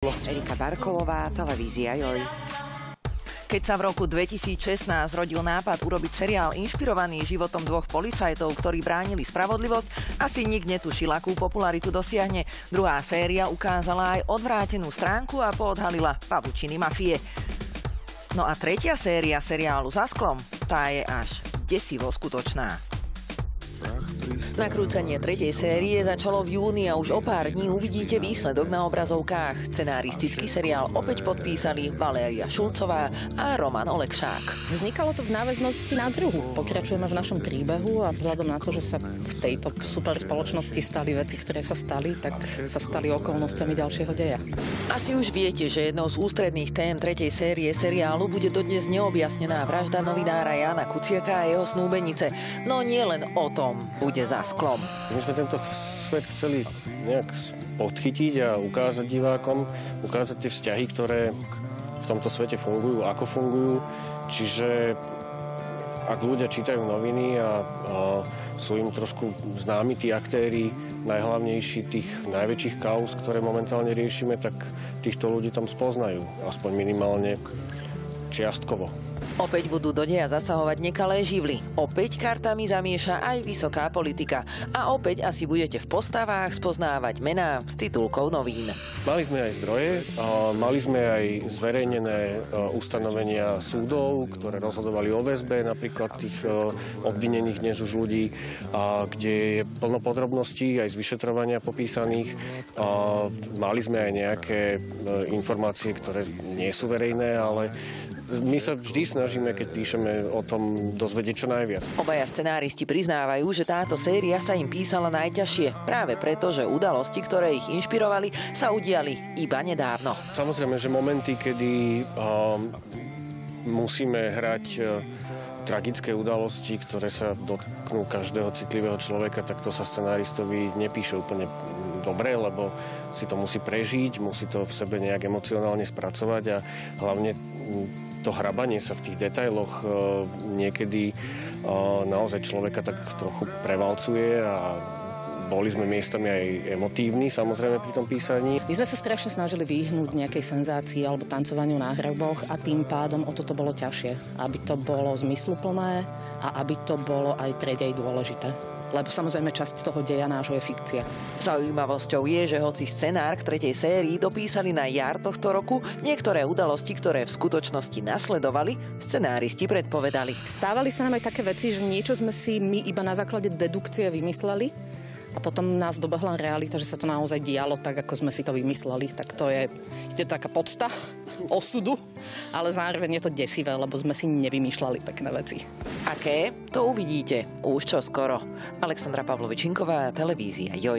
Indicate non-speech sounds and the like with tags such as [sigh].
Erika Barkolová, televízia Joj. Keď sa v roku 2016 rodil nápad urobiť seriál inšpirovaný životom dvoch policajtov, ktorí bránili spravodlivosť, asi nik netušil, akú popularitu dosiahne. Druhá séria ukázala aj odvrátenú stránku a poodhalila pavučiny mafie. No a tretia séria seriálu Za sklom, tá je až desivo skutočná. Nakrúcanie tretej série začalo v júni a už o pár dní uvidíte výsledok na obrazovkách. Scenaristický seriál opäť podpísali Valéria Šulcová a Roman Olekšák. Vznikalo to v náväznosti na druhu. Pokračujeme v našom príbehu a vzhľadom na to, že sa v tejto super spoločnosti stali veci, ktoré sa stali, tak sa stali okolnostiami ďalšieho deja. Asi už viete, že jednou z ústredných tém tretej série seriálu bude dodnes neobjasnená vražda novinára Jana Kuciaka a jeho snúbenice. No nie len o tom bude sklom. My sme tento svet chceli nejak podchytiť a ukázať divákom, ukázať tie vzťahy, ktoré v tomto svete fungujú, ako fungujú. Čiže ak ľudia čítajú noviny a, a sú im trošku známi tí aktéry, najhlavnejší tých najväčších kauz, ktoré momentálne riešime, tak týchto ľudí tam spoznajú, aspoň minimálne čiastkovo. Opäť budú do deja zasahovať nekalé živly. Opäť kartami zamieša aj vysoká politika. A opäť asi budete v postavách spoznávať mená s titulkou novín. Mali sme aj zdroje, mali sme aj zverejnené e, ustanovenia súdov, ktoré rozhodovali o väzbe, napríklad tých e, obvinených dnes už ľudí, kde je plno podrobností aj z vyšetrovania popísaných. Mali sme aj nejaké e, informácie, ktoré nie sú verejné, ale my sa vždy snažíme, keď píšeme o tom, dozvedieť čo najviac. Obaja scenáristi priznávajú, že táto séria sa im písala najťažšie, práve preto, že udalosti, ktoré ich inšpirovali, sa udiali iba nedávno. Samozrejme, že momenty, kedy um, musíme hrať uh, tragické udalosti, ktoré sa dotknú každého citlivého človeka, tak to sa scenáristovi nepíše úplne dobre, lebo si to musí prežiť, musí to v sebe nejak emocionálne spracovať a hlavne to hrabanie sa v tých detailoch e, niekedy e, naozaj človeka tak trochu prevalcuje a boli sme miestami aj emotívni, samozrejme, pri tom písaní. My sme sa strašne snažili vyhnúť nejakej senzácii alebo tancovaniu na hraboch a tým pádom o toto bolo ťažšie. Aby to bolo zmysluplné a aby to bolo aj pre dej dôležité lebo samozrejme časť toho deja nášho je fikcia. Zaujímavosťou je, že hoci scenár k tretej sérii dopísali na jar tohto roku, niektoré udalosti, ktoré v skutočnosti nasledovali, scenáristi predpovedali. Stávali sa nám aj také veci, že niečo sme si my iba na základe dedukcie vymysleli a potom nás dobehla realita, že sa to naozaj dialo tak, ako sme si to vymysleli. Tak to je, je to taká podsta [laughs] osudu, ale zároveň je to desivé, lebo sme si nevymýšľali pekné veci. Aké? To uvidíte už čo skoro. Alexandra Pavlovičinková, televízia Joj.